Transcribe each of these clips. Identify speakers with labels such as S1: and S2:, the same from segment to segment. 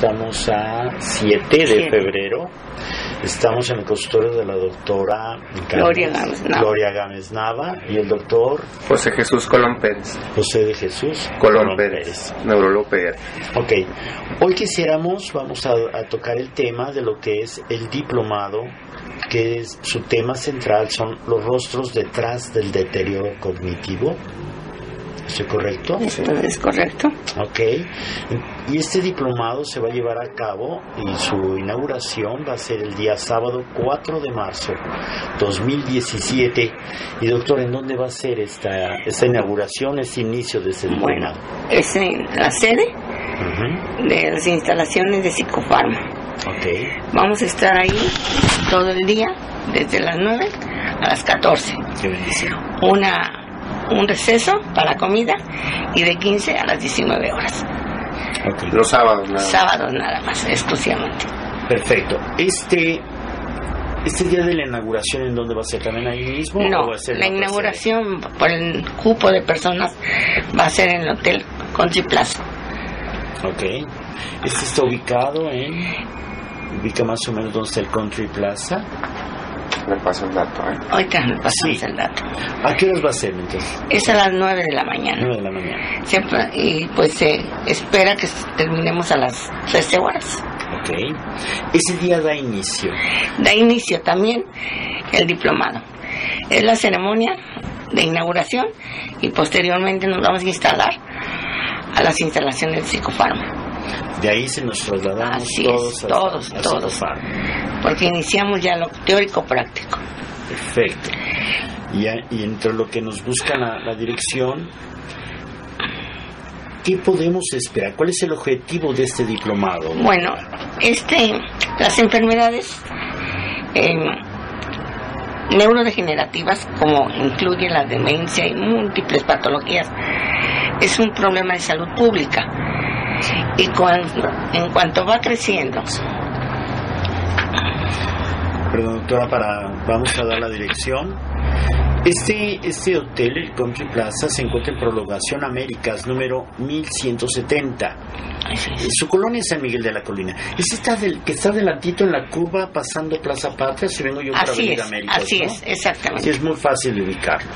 S1: estamos a 7 de
S2: Siete.
S1: febrero. Estamos en el consultorio de la doctora
S2: Gloria Gámez Nava.
S1: Gloria Gámez Nava y el doctor
S3: José Jesús Colón Pérez.
S1: José de Jesús
S3: Colón Pérez, neurólogo pediatra.
S1: Ok, hoy quisiéramos, vamos a, a tocar el tema de lo que es el diplomado, que es su tema central son los rostros detrás del deterioro cognitivo. ¿Estoy correcto?
S2: Esto es correcto.
S1: Ok, y este diplomado se va a llevar a cabo y su inauguración va a ser el día sábado 4 de marzo 2017. Y doctor, ¿en dónde va a ser esta, esta inauguración, este inicio de este
S2: Bueno,
S1: diplomado?
S2: es en la sede de las instalaciones de Psicofarma.
S1: Ok,
S2: Vamos a estar ahí todo el día, desde las 9 a las 14.
S1: qué bendición.
S2: Una, un receso para comida y de 15 a las 19 horas.
S3: Los sábados, nada. más.
S2: Sábados nada más, exclusivamente.
S1: Perfecto. Este, este día de la inauguración, ¿en dónde va a ser? ¿También ahí mismo?
S2: No,
S1: o va a ser
S2: la inauguración por el cupo de personas va a ser en el Hotel Country Plaza.
S1: Ok. Este está ubicado en. Ubica más o menos donde está el Country Plaza.
S3: Me paso el dato, ¿eh?
S2: Ahorita me pasamos
S1: Sí.
S2: el dato.
S1: ¿A qué horas va a ser entonces?
S2: Es a las 9 de la mañana.
S1: 9 de la mañana.
S2: Siempre, y pues se espera que terminemos a las 13 horas.
S1: Ok. Ese día da inicio.
S2: Da inicio también el diplomado. Es la ceremonia de inauguración y posteriormente nos vamos a instalar a las instalaciones de Psicofarma.
S1: De ahí se nos trasladamos
S2: Así
S1: todos
S2: es, todos,
S1: a
S2: todos.
S1: Psicofarma.
S2: Porque iniciamos ya lo teórico práctico.
S1: Perfecto. Y, a- y entre lo que nos busca la, la dirección, ¿qué podemos esperar? ¿Cuál es el objetivo de este diplomado?
S2: Bueno, este, las enfermedades eh, neurodegenerativas, como incluye la demencia y múltiples patologías, es un problema de salud pública. Y cuando, en cuanto va creciendo,
S1: Perdón, doctora, para, vamos a dar la dirección. Este, este hotel, el Country Plaza, se encuentra en Prolongación Américas, número 1170. Su colonia es San Miguel de la Colina. Es esta del, que está adelantito en la curva pasando Plaza Patria, si vengo yo por
S2: así
S1: Avenida Américas.
S2: así
S1: ¿no?
S2: es, exactamente.
S1: Sí, es muy fácil de ubicarlo.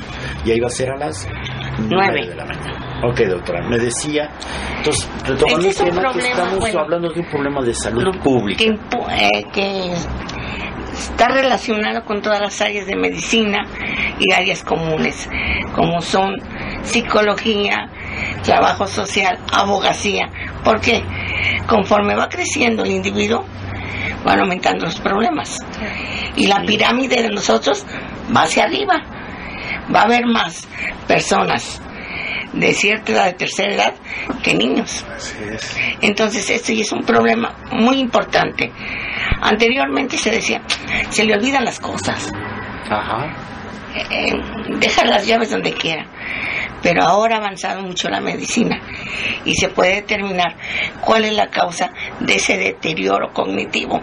S1: Y ahí va a ser a las
S2: Nueve.
S1: 9 de la mañana. Ok, doctora, me decía. Entonces, retomando
S2: Este
S1: el
S2: es
S1: tema, que estamos
S2: bueno,
S1: hablando de un problema de salud pública.
S2: Que, eh, que está relacionado con todas las áreas de medicina y áreas comunes, como son psicología, trabajo social, abogacía, porque conforme va creciendo el individuo, van aumentando los problemas. Y la pirámide de nosotros va hacia arriba. Va a haber más personas de cierta edad, de tercera edad, que niños. Entonces, ya es un problema muy importante. Anteriormente se decía, se le olvidan las cosas,
S1: Ajá.
S2: eh, deja las llaves donde quiera. Pero ahora ha avanzado mucho la medicina y se puede determinar cuál es la causa de ese deterioro cognitivo.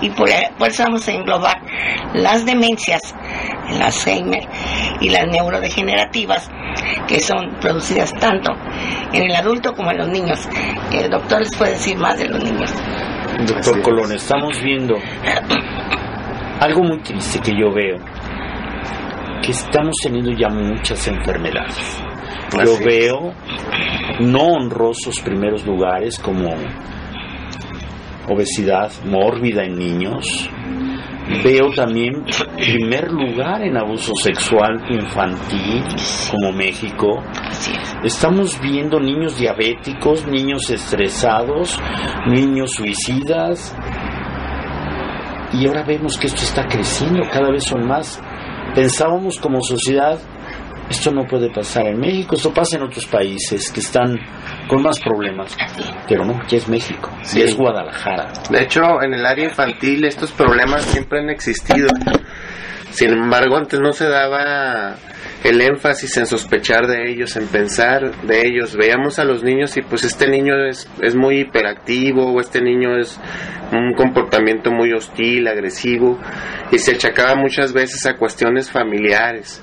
S2: Y por, por eso vamos a englobar las demencias, el Alzheimer y las neurodegenerativas, que son producidas tanto en el adulto como en los niños. El doctor les puede decir más de los niños.
S1: Doctor. Colón, estamos viendo algo muy triste que yo veo, que estamos teniendo ya muchas enfermedades. Yo veo no honrosos primeros lugares como obesidad mórbida en niños. Veo también primer lugar en abuso sexual infantil, como México. Estamos viendo niños diabéticos, niños estresados, niños suicidas. Y ahora vemos que esto está creciendo, cada vez son más. Pensábamos como sociedad, esto no puede pasar en México, esto pasa en otros países que están con más problemas. Pero no, ya es México,
S3: Sí.
S1: ya es Guadalajara.
S3: De hecho, en el área infantil estos problemas siempre han existido. Sin embargo, antes no se daba el énfasis en sospechar de ellos, en pensar de ellos. Veíamos a los niños y pues este niño es, es muy hiperactivo o este niño es un comportamiento muy hostil, agresivo y se achacaba muchas veces a cuestiones familiares.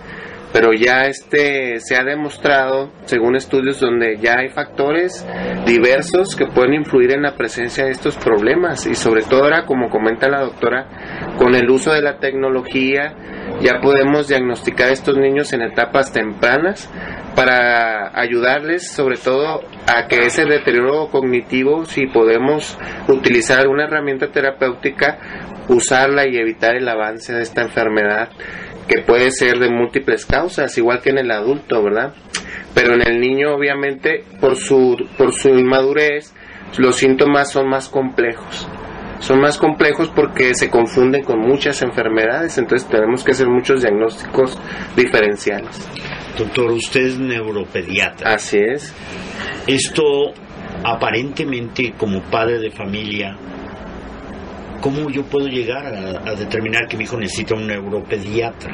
S3: Pero ya este se ha demostrado, según estudios donde ya hay factores diversos que pueden influir en la presencia de estos problemas y sobre todo ahora, como comenta la doctora, con el uso de la tecnología ya podemos diagnosticar a estos niños en etapas tempranas para ayudarles sobre todo a que ese deterioro cognitivo, si podemos utilizar alguna herramienta terapéutica, usarla y evitar el avance de esta enfermedad que puede ser de múltiples causas, igual que en el adulto, ¿verdad? Pero en el niño, obviamente, por su, por su inmadurez, los síntomas son más complejos. Son más complejos porque se confunden con muchas enfermedades, entonces tenemos que hacer muchos diagnósticos diferenciales.
S1: Doctor, usted es neuropediatra.
S3: Así es.
S1: Esto, aparentemente, como padre de familia, ¿cómo yo puedo llegar a, determinar que mi hijo necesita un neuropediatra?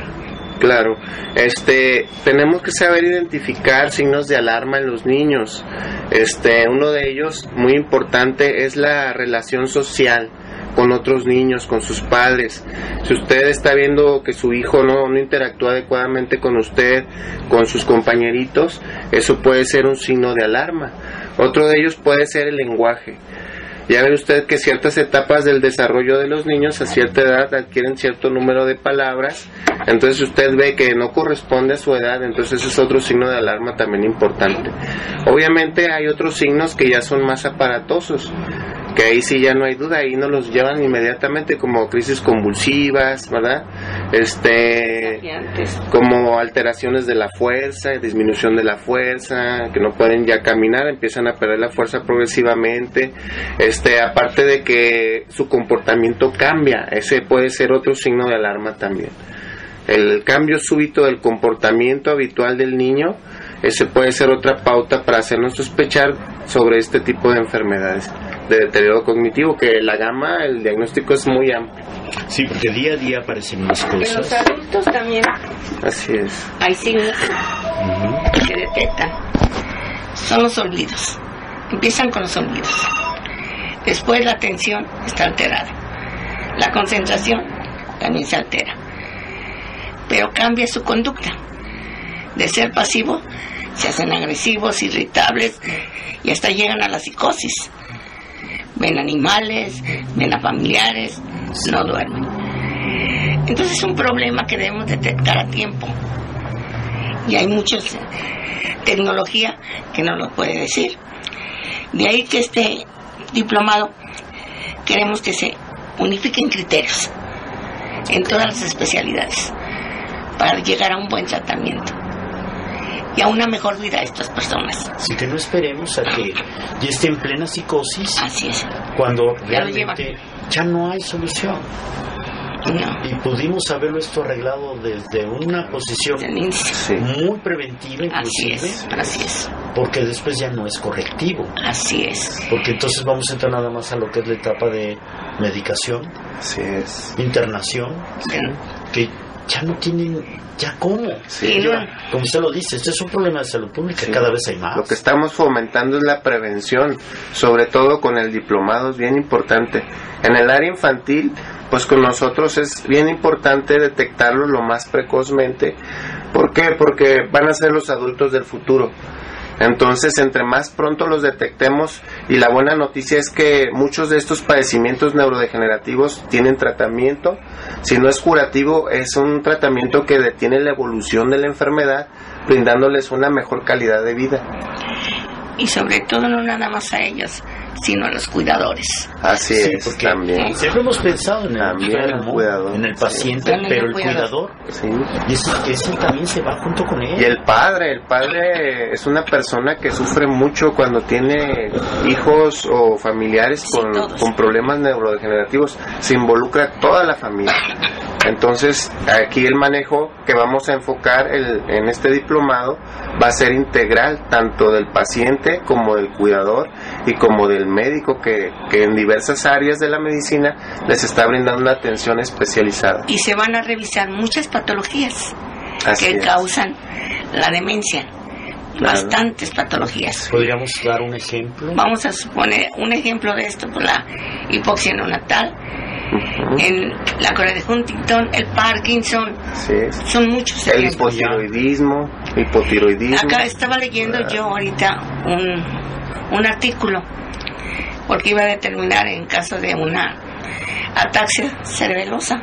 S3: Claro, este, tenemos que saber identificar signos de alarma en los niños. Este, uno de ellos muy importante es la relación social con otros niños, con sus padres. Si usted está viendo que su hijo no, no interactúa adecuadamente con usted, con sus compañeritos, eso puede ser un signo de alarma. Otro de ellos puede ser el lenguaje. Ya ve usted que ciertas etapas del desarrollo de los niños a cierta edad adquieren cierto número de palabras, entonces usted ve que no corresponde a su edad, entonces es otro signo de alarma también importante. Obviamente hay otros signos que ya son más aparatosos, que ahí sí ya no hay duda, ahí no los llevan inmediatamente como crisis convulsivas, ¿verdad? Este, como alteraciones de la fuerza, disminución de la fuerza, que no pueden ya caminar, empiezan a perder la fuerza progresivamente, este, aparte de que su comportamiento cambia, ese puede ser otro signo de alarma también. El cambio súbito del comportamiento habitual del niño, ese puede ser otra pauta para hacernos sospechar sobre este tipo de enfermedades de deterioro cognitivo, que la gama, el diagnóstico es muy amplio.
S1: Sí, porque día a día aparecen más cosas.
S2: En los adultos también.
S3: Así es.
S2: Hay signos que se detectan. Son los olvidos. Empiezan con los olvidos. Después la atención está alterada. La concentración también se altera. Pero cambia su conducta. De ser pasivo, se hacen agresivos, irritables y hasta llegan a la psicosis ven animales, ven a familiares, no duermen. Entonces es un problema que debemos detectar a tiempo. Y hay mucha tecnología que no lo puede decir. De ahí que este diplomado queremos que se unifiquen criterios en todas las especialidades para llegar a un buen tratamiento y a una mejor vida a estas personas.
S1: Así que no esperemos a que ya esté en plena psicosis.
S2: Así es.
S1: Cuando realmente ya no hay solución. Y pudimos haberlo esto arreglado desde una posición muy preventiva, inclusive.
S2: Así es, así es.
S1: Porque después ya no es correctivo.
S2: Así es.
S1: Porque entonces vamos a entrar nada más a lo que es la etapa de medicación.
S3: Así es.
S1: Internación. Que ya no tienen ya cómo. como usted lo dice, este es un problema de salud pública, cada vez hay más.
S3: Lo que estamos fomentando es la prevención, sobre todo con el diplomado, es bien importante. En el área infantil, pues con nosotros es bien importante detectarlo lo más precozmente. ¿Por qué? Porque van a ser los adultos del futuro. Entonces, entre más pronto los detectemos, y la buena noticia es que muchos de estos padecimientos neurodegenerativos tienen tratamiento, si no es curativo, es un tratamiento que detiene la evolución de la enfermedad, brindándoles una mejor calidad de vida.
S2: Y sobre todo no nada más a ellos, sino a los cuidadores.
S3: Así es, porque también.
S1: Siempre hemos pensado en el, cuidador, en el paciente, pero el cuidador, y ese, también se va junto con él.
S3: Y el padre, el padre es una persona que sufre mucho cuando tiene hijos o familiares con, con problemas neurodegenerativos, se involucra toda la familia. Entonces, aquí el manejo que vamos a enfocar en este diplomado va a ser integral, tanto del paciente como del cuidador y como del médico que, en diversas áreas de la medicina les está brindando una atención especializada.
S2: Y se van a revisar muchas patologías que causan la demencia. Bastantes patologías.
S1: ¿Podríamos dar un ejemplo?
S2: Vamos a suponer un ejemplo de esto, por la hipoxia neonatal
S3: Ujú.
S2: en la Corea de Huntington, el Parkinson, son muchos
S3: El
S2: ejemplos.
S3: hipotiroidismo, hipotiroidismo.
S2: Acá estaba leyendo yo ahorita un, un artículo, porque iba a determinar en caso de una ataxia cerebelosa,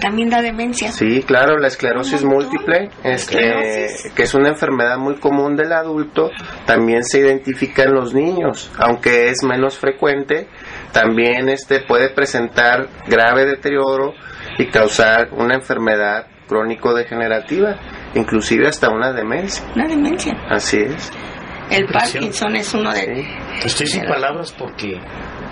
S2: también da demencia.
S3: Sí, claro, la esclerosis múltiple, este,
S2: Esclerosis.
S3: que es una enfermedad muy común del adulto, también se identifica en los niños, aunque es menos frecuente, también este puede presentar grave deterioro y causar una enfermedad crónico-degenerativa, inclusive hasta una demencia.
S2: Una demencia.
S3: Así es.
S2: El. Parkinson es uno de...
S3: Sí.
S1: Estoy sin palabras porque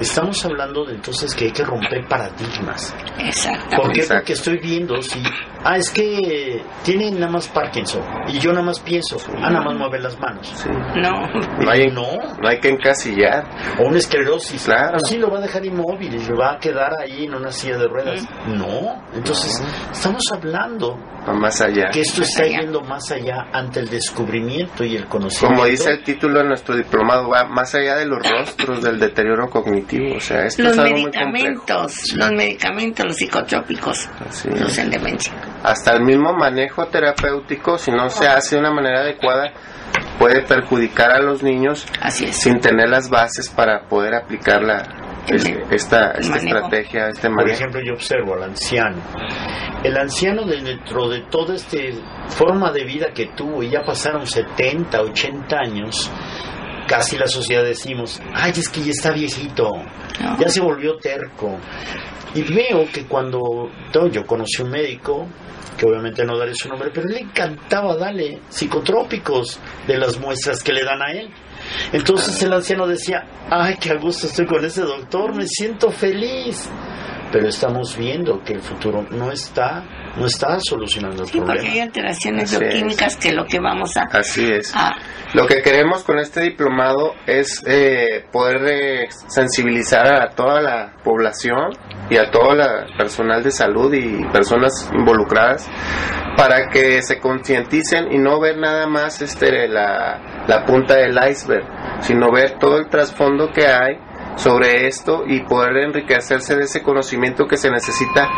S1: estamos hablando de entonces que hay que romper paradigmas. ¿Por qué?
S3: Exacto.
S1: Porque estoy viendo si... Ah, es que tiene nada más Parkinson. Y yo nada más pienso. Ah, nada más mueve las manos.
S3: Sí.
S2: No,
S3: No hay,
S1: No.
S3: no hay que encasillar.
S1: O una esclerosis.
S3: Claro.
S1: Sí, lo va a dejar inmóvil y va a quedar ahí en una silla de ruedas. No. Entonces, estamos hablando
S3: va más allá.
S1: que esto
S2: Más
S1: está
S2: allá.
S1: yendo más allá ante el descubrimiento y el conocimiento.
S3: Como dice el título de nuestro diplomado, va más allá de los rostros del deterioro cognitivo. O sea, esto
S2: los
S3: es algo muy complejo.
S2: medicamentos, los medicamentos, los psicotrópicos,
S3: Así
S2: los
S3: es.
S2: en demencia.
S3: Hasta el mismo manejo terapéutico, si no se hace de una manera adecuada, puede perjudicar a los niños
S2: Así es.
S3: sin tener las bases para poder aplicar la, este- esta, esta
S2: manejo.
S3: estrategia, este
S1: Por
S3: manejo.
S1: ejemplo, yo observo al anciano. El anciano de- dentro de toda esta forma de vida que tuvo, y ya pasaron 70, 80 años, casi la sociedad decimos, ay, es que ya está viejito,
S2: No.
S1: ya se volvió terco. Y veo que cuando yo conocí un médico, que obviamente no daré su nombre, pero le encantaba darle psicotrópicos de las muestras que le dan a él. Entonces el anciano decía, ay, qué a gusto estoy con ese doctor, me siento feliz. Pero estamos viendo que el futuro no está, no está solucionando el
S2: Sí, porque hay
S1: problema.
S2: alteraciones
S3: Así es.
S2: bioquímicas que lo que vamos a,
S3: Así es.
S2: a-
S3: Lo que queremos con este diplomado es eh, poder eh, sensibilizar a toda la población y a todo el personal de salud y personas involucradas para que se concienticen y no ver nada más este la, la punta del iceberg, sino ver todo el trasfondo que hay sobre esto y poder enriquecerse de ese conocimiento que se necesita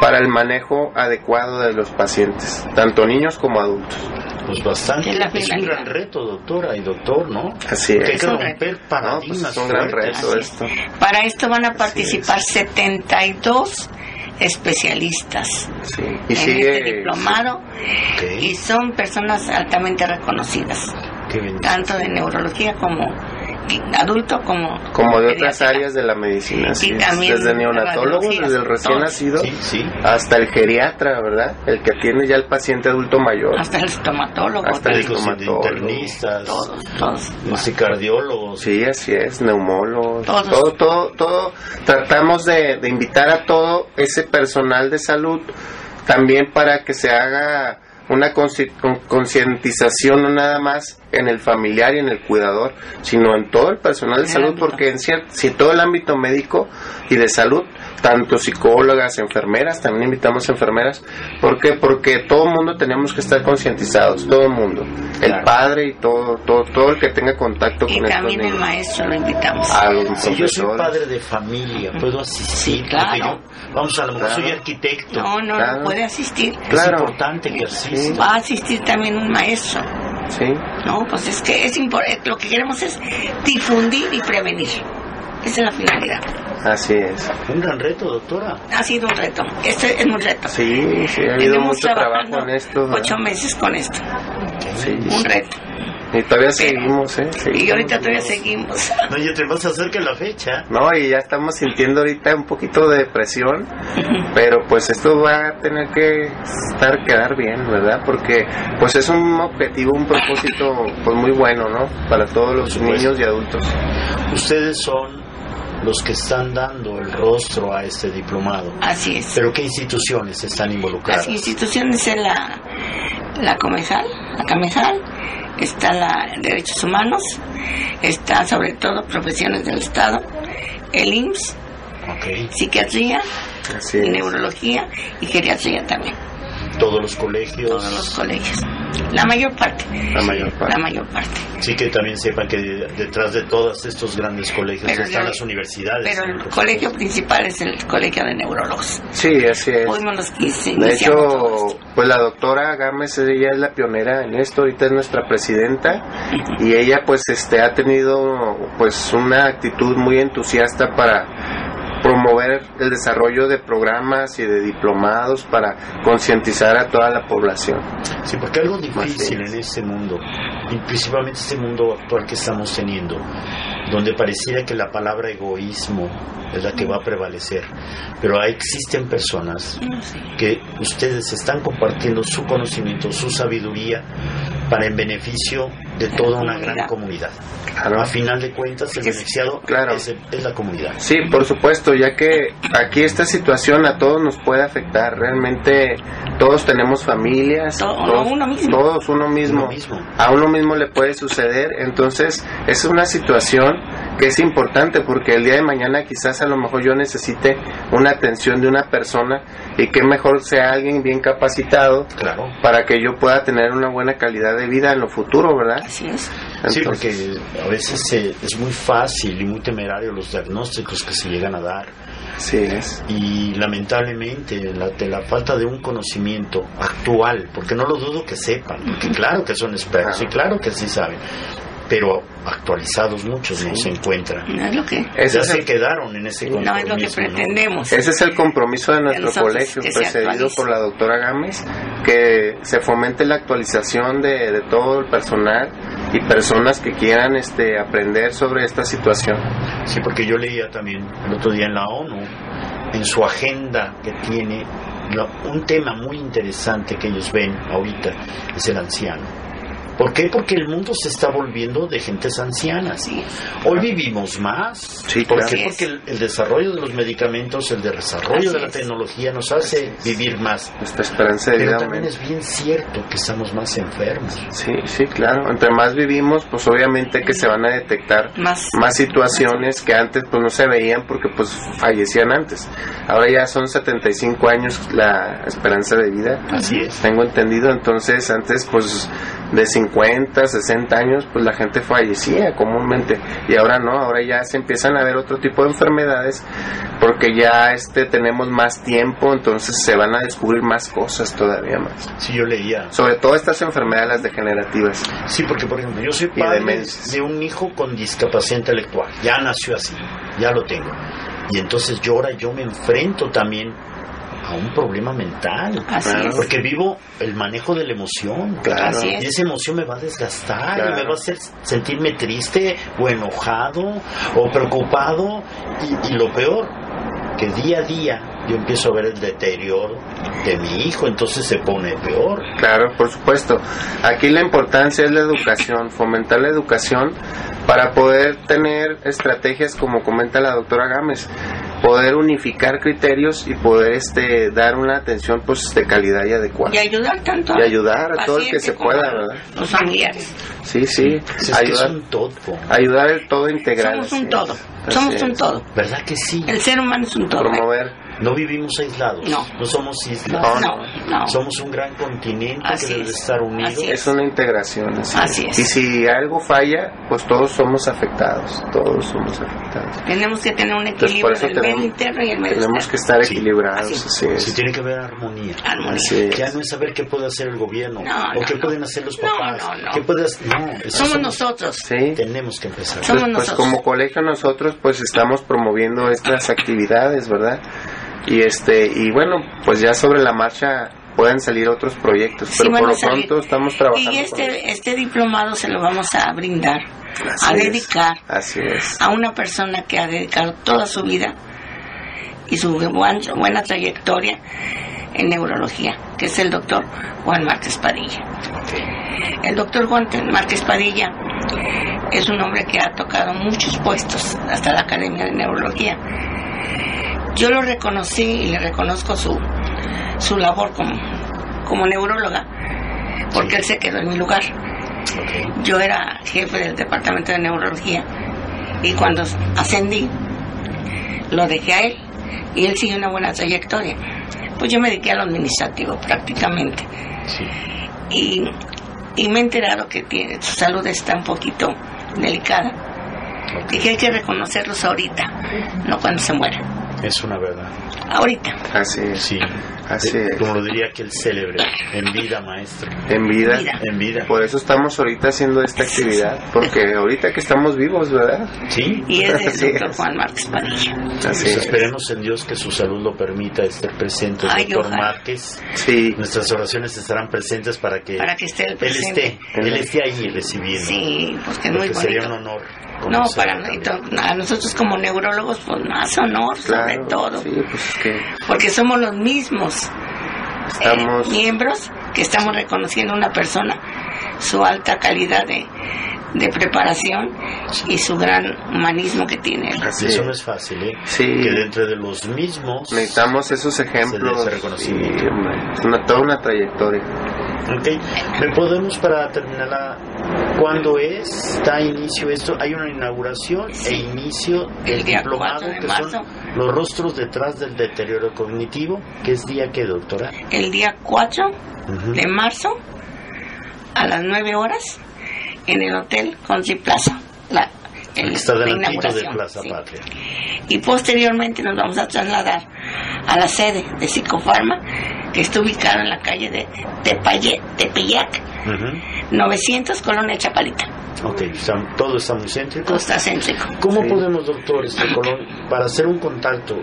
S3: para el manejo adecuado de los pacientes, tanto niños como adultos.
S1: Pues bastante.
S2: Es la
S1: Es un gran reto, doctora y doctor, ¿no?
S3: Así
S1: hay
S3: es.
S1: que
S2: un
S1: romper
S3: No, pues es un gran reto
S2: es.
S3: esto.
S2: Para esto van a participar 72 especialistas
S3: Sí. Y
S2: en
S3: sigue
S2: este diplomado y son personas altamente reconocidas, tanto de neurología como adulto como
S3: como de otras áreas de la medicina,
S2: también
S3: desde neonatólogos,
S2: radiología,
S3: desde el recién
S2: todos.
S3: nacido,
S1: Sí, sí.
S3: hasta el geriatra, ¿verdad? El que tiene ya el paciente adulto mayor.
S2: hasta el estomatólogo,
S3: Hasta el estomatólogo.
S1: internistas,
S2: todos, todos.
S1: los cardiólogos.
S3: Sí, así es, neumólogos,
S2: Todos.
S3: todo, todo, todo. Tratamos de, de invitar a todo ese personal de salud también para que se haga una concientización no nada más en el familiar y en el cuidador, sino en todo el personal de
S2: el
S3: salud,
S2: ámbito.
S3: porque en cier- si todo el ámbito médico y de salud, tanto psicólogas, enfermeras, también invitamos enfermeras, ¿por qué? Porque todo el mundo tenemos que estar concientizados, todo el mundo, el padre y todo, todo, todo el que tenga contacto
S2: Y
S3: con estos
S2: también el maestro lo invitamos.
S3: A los
S1: Si yo soy padre de familia, puedo asistir.
S2: Sí, claro.
S1: Vamos, a lo mejor
S3: Claro.
S1: soy arquitecto.
S2: No, no,
S3: Claro.
S2: no puede asistir.
S3: Claro.
S1: Es importante que asista.
S2: Va a asistir también un maestro.
S3: Sí,
S2: No, pues es que es importante. Lo que queremos es difundir y prevenir. Esa es la finalidad.
S3: así es.
S1: Un gran reto, doctora.
S2: Ha sido un reto. Este es un reto.
S3: Sí, sí, ha habido
S2: Tenemos
S3: mucho trabajo
S2: trabajando
S3: en esto.
S2: Ocho meses con esto.
S3: Sí,
S2: Un reto.
S3: Y todavía seguimos, ¿eh?
S2: Y ahorita todavía seguimos.
S1: No, ya te más acerca la fecha.
S3: No, y ya estamos sintiendo ahorita un poquito de depresión, pero pues esto va a tener que estar, quedar bien, ¿verdad? Porque pues es un objetivo, un propósito pues muy bueno, ¿no? Para todos los niños y adultos.
S1: Ustedes son los que están dando el rostro a este diplomado.
S2: Así es.
S1: Pero ¿qué instituciones están involucradas?
S2: Las instituciones es la, la Comejal, la Camejal, está la Derechos Humanos, está sobre todo Profesiones del Estado, el IMSS. Psiquiatría, y. Neurología y Geriatría también,
S1: Todos los colegios.
S2: todos los colegios. La mayor parte.
S3: La mayor parte.
S2: La mayor parte.
S1: Sí, que también sepan que de- detrás de todos estos grandes colegios
S2: Pero
S1: están las universidades.
S2: Pero el colegio principal es el colegio de neurólogos.
S3: Sí, así es.
S2: Que se
S3: De hecho, pues la doctora Gámez, ella es la pionera en esto, ahorita es nuestra presidenta y ella pues este ha tenido pues una actitud muy entusiasta para promover el desarrollo de programas y de diplomados para concientizar a toda la población.
S1: Sí, porque algo difícil en este mundo, y principalmente este mundo actual que estamos teniendo, donde pareciera que la palabra egoísmo es la que va a prevalecer, pero ahí existen personas que ustedes están compartiendo su conocimiento, su sabiduría para en beneficio de toda una gran comunidad.
S3: Claro.
S1: A final de cuentas, el
S3: Es-
S1: beneficiado
S3: claro.
S1: es, es la comunidad.
S3: Sí, por supuesto, ya que aquí esta situación a todos nos puede afectar. Realmente todos tenemos familias,
S2: Todo-
S3: todos,
S2: uno mismo.
S3: todos uno mismo.
S1: Uno mismo.
S3: A uno mismo le puede suceder. Entonces, es una situación que es importante porque el día de mañana quizás a lo mejor yo necesite una atención de una persona y que mejor sea alguien bien capacitado
S1: Claro.
S3: para que yo pueda tener una buena calidad de vida en lo futuro, ¿verdad?
S2: Así es.
S1: Sí, porque a veces es muy fácil y muy temerario los diagnósticos que se llegan a dar.
S3: sí es.
S1: Y lamentablemente la, de la falta de un conocimiento actual, porque no lo dudo que sepan, porque claro que son expertos y claro que sí saben, pero actualizados muchos no se encuentran.
S2: No es lo que,
S3: Ese
S1: ya
S3: es
S1: se
S3: el-
S1: quedaron en ese
S2: no es lo que
S1: conformismo, ¿no?
S2: pretendemos.
S3: Ese es el compromiso de nuestro colegio, precedido por la doctora Gámez, que se fomente la actualización de, de todo el personal y personas que quieran este, aprender sobre esta situación.
S1: Sí, porque yo leía también el otro día en la ONU, en su agenda que tiene, un tema muy interesante que ellos ven ahorita es el anciano. ¿Por qué? Porque el mundo se está volviendo de gentes ancianas.
S2: Sí.
S1: Hoy vivimos más.
S3: Sí,
S1: ¿Por
S3: claro.
S1: qué? Porque el, el desarrollo de los medicamentos, el desarrollo
S2: Así
S1: de la
S2: es.
S1: tecnología nos hace vivir más.
S3: Nuestra esperanza de
S1: Pero
S3: vida
S1: también
S3: aumenta.
S1: es bien cierto que estamos más enfermos.
S3: Sí, sí, claro. Entre más vivimos, pues obviamente que se van a detectar
S2: Más,
S3: más situaciones que antes pues no se veían porque pues fallecían antes. Ahora ya son 75 años la esperanza de vida.
S1: Así es.
S3: Tengo entendido, entonces antes pues de 50, 60 años pues la gente fallecía comúnmente y ahora no, ahora ya se empiezan a ver otro tipo de enfermedades porque ya este tenemos más tiempo, entonces se van a descubrir más cosas todavía más.
S1: Si yo leía.
S3: Sobre todo estas enfermedades las degenerativas.
S1: Sí, porque por ejemplo, yo soy padre de un hijo con discapacidad intelectual. Ya nació así, ya lo tengo. Y entonces yo ahora yo me enfrento también a un problema mental.
S2: así
S3: Claro.
S2: es.
S1: Porque vivo el manejo de la emoción.
S3: Claro.
S2: Así
S1: Y
S2: es.
S1: esa emoción me va a desgastar
S3: Claro.
S1: y me va a hacer sentirme triste o enojado o preocupado. Y, y lo peor, que día a día yo empiezo a ver el deterioro de mi hijo, entonces se pone peor.
S3: Claro, por supuesto. Aquí la importancia es la educación, fomentar la educación para poder tener estrategias como comenta la doctora Gámez, poder unificar criterios y poder este dar una atención pues de calidad y adecuada.
S2: Y ayudar tanto
S3: Y ayudar a todo el que se pueda, ¿verdad?
S2: Los familiares.
S3: Sí, sí,
S1: Es que es
S3: ayudar,
S1: un todo.
S3: ayudar el todo integral.
S2: Somos un todo.
S3: es.
S2: Somos un todo.
S1: ¿Verdad que sí?
S2: El ser humano es un todo. ¿eh?
S3: Promover.
S1: No vivimos aislados.
S2: No.
S1: No somos islas.
S3: No,
S2: No, no.
S1: Somos un gran continente
S2: Así
S1: que debe
S2: es.
S1: estar unido.
S2: Así
S3: Es una integración. Así,
S2: Así es.
S3: Y si algo falla, pues todos somos afectados. Todos somos afectados.
S2: Tenemos que tener un equilibrio del medio
S3: tenemos-
S2: interno y el medio
S3: Tenemos que estar
S1: Sí.
S3: equilibrados.
S2: Así.
S3: Así es.
S1: Sí, tiene que haber armonía. Ya no es saber qué puede hacer el gobierno
S2: No,
S1: o
S2: no,
S1: qué
S2: no.
S1: pueden hacer los papás.
S2: no, no.
S1: ¿Qué puede hacer? No, eso
S2: Somos nosotros.
S3: Sí.
S1: Tenemos que empezar.
S2: Somos
S3: pues, pues
S2: nosotros.
S3: como colegio nosotros pues estamos promoviendo estas actividades, ¿verdad? Y este y bueno, pues ya sobre la marcha pueden salir otros proyectos, pero por lo
S2: salir.
S3: pronto estamos trabajando
S2: Y este, este diplomado se lo vamos a brindar,
S3: Así
S2: a
S3: es.
S2: dedicar
S3: Así es.
S2: a una persona que ha dedicado toda su vida y su buen- buena trayectoria en neurología, que es el doctor Juan Márquez Padilla. El doctor Juan Márquez Padilla es un hombre que ha tocado muchos puestos hasta la Academia de Neurología. Yo lo reconocí y le reconozco su, su labor como, como neuróloga, porque él se quedó en mi lugar. Yo era jefe del departamento de neurología y cuando ascendí lo dejé a él y él siguió una buena trayectoria. Pues yo me dediqué a lo administrativo prácticamente
S1: Sí.
S2: y y me he enterado que tiene, su salud está un poquito delicada y que hay que reconocerlos ahorita, no cuando se mueran.
S1: Es una verdad.
S2: Ahorita.
S3: Así es.
S1: Sí.
S3: Así es.
S1: Como lo diría aquel célebre, en vida, maestro.
S3: En vida.
S2: En vida.
S3: Por eso estamos ahorita haciendo esta actividad, porque ahorita que estamos vivos, ¿verdad?
S1: Sí.
S2: Y es
S3: Así
S2: del doctor
S3: es.
S2: Juan Márquez Padilla.
S3: Así
S1: Pues
S3: es.
S1: esperemos en Dios que su salud lo permita estar presente,
S2: Ay,
S1: doctor
S2: ojalá.
S1: Márquez.
S3: Sí,
S1: Nuestras oraciones estarán presentes para que,
S2: Para que esté el
S1: él
S2: presente.
S1: esté, él esté ahí recibiendo.
S2: Sí, pues que es muy
S1: porque sería
S2: bonito.
S1: un honor.
S2: No, para nosotros, a nosotros como neurólogos, pues más honor, sobre todo.
S3: Sí, pues es que
S2: Porque somos los mismos eh,
S3: estamos.
S2: miembros que estamos reconociendo a una persona su alta calidad de, de preparación y su gran humanismo que tiene.
S3: Así
S1: Eso
S3: es.
S1: no es fácil, ¿eh?
S3: Sí.
S1: Que dentro de los mismos.
S3: Necesitamos esos ejemplos. Sí, es una, toda una trayectoria.
S1: Ok. ¿Me podemos para terminar la... ¿Cuándo es? ¿Está inicio esto? Hay una inauguración e inicio del
S2: El día
S1: diplomado
S2: 4 de
S1: que
S2: marzo.
S1: son los rostros detrás del deterioro cognitivo. ¿Qué es día qué, doctora?
S2: El día 4
S1: Ujú.
S2: de marzo a las 9 horas en el Hotel Conci Plaza. La, el-
S1: Está
S2: la
S1: delantito de
S2: inauguración,
S1: Plaza
S2: sí.
S1: Patria.
S2: Y posteriormente nos vamos a trasladar a la sede de Psicofarma, que está ubicada en la calle de Tepaye- Tepeyac,
S1: Ujú.
S2: 900 Colonia Chapalita,
S1: Ok, está- todo está muy céntrico.
S2: Costa Céntrico.
S1: ¿Cómo
S3: Sí.
S1: podemos, doctor, este para hacer un contacto?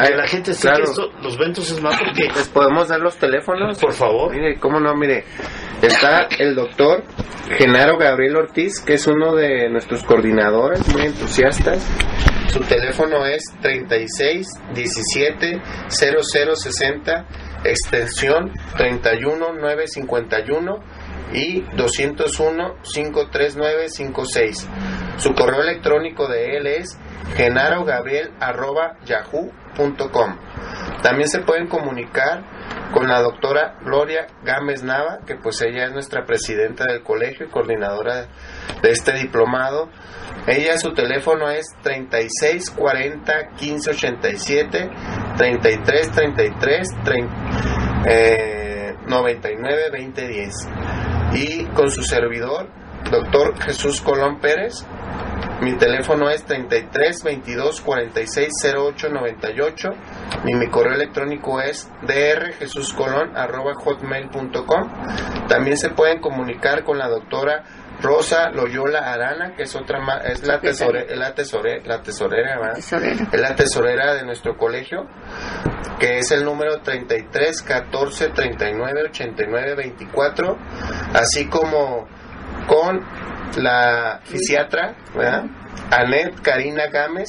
S3: Ay,
S1: la gente
S3: claro.
S1: que esto, los ventos es más porque,
S3: ¿Les podemos dar los teléfonos?
S1: por favor,
S3: Mire, cómo no, mire. Está el doctor Genaro Gabriel Ortiz, que es uno de nuestros coordinadores, muy entusiastas. Su teléfono es 36 17 0060, extensión 31 951 y 201 539 56. Su correo electrónico de él es genarogabriel.yahoo.com. También se pueden comunicar con la doctora Gloria Gámez Nava, que pues ella es nuestra presidenta del colegio y coordinadora de este diplomado. Ella, su teléfono es 36 40 15 87, 33 33 30, eh, 99 20 10. Y con su servidor, doctor Jesús Colón Pérez, mi teléfono es 33 22 46 08 98 y mi correo electrónico es drjesuscolon@hotmail.com. También se pueden comunicar con la doctora Rosa Loyola Arana, que es otra es la tesore- es la tesore- la tesorera, es la tesorera de nuestro colegio, que es el número 33 14 39 89 24, así como con la fisiatra, ¿verdad? Anet Karina Gámez,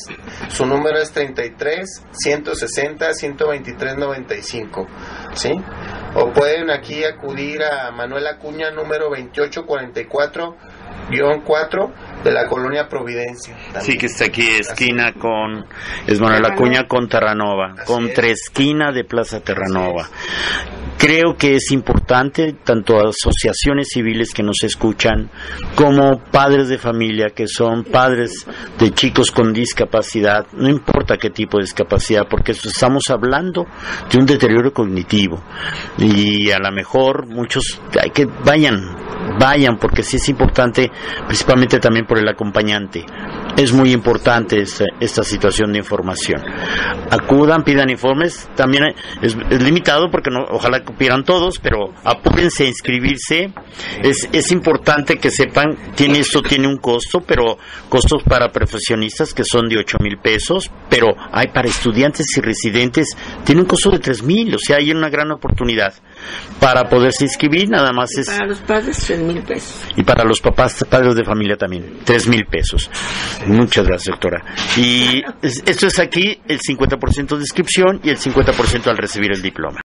S3: su número es 33 160 123 95, ¿sí? O pueden aquí acudir a Manuel Acuña, número 2844-4 de la colonia Providencia. también.
S1: Sí, que está aquí, esquina con es Manuel Acuña con Terranova,
S3: Así
S1: con
S3: es.
S1: esquina de Plaza Terranova. Creo que es importante, tanto asociaciones civiles que nos escuchan, como padres de familia que son padres de chicos con discapacidad, no importa qué tipo de discapacidad, porque estamos hablando de un deterioro cognitivo. Y a lo mejor muchos, hay que vayan, vayan, porque sí es importante, principalmente también por el acompañante. Es muy importante esta, esta situación de información. Acudan, pidan informes. También es, es limitado porque no, ojalá cupieran todos, pero apúrense a inscribirse. Es, es importante que sepan, tiene esto tiene un costo, pero costos para profesionistas que son de 8 mil pesos, pero hay para estudiantes y residentes, tiene un costo de 3 mil, o sea, hay una gran oportunidad para poderse inscribir, nada más es
S2: Para los padres, 3 mil pesos.
S1: y para los papás, padres de familia también, tres mil pesos. Muchas gracias, doctora. Y es- esto es aquí el 50% de inscripción y el 50% al recibir el diploma.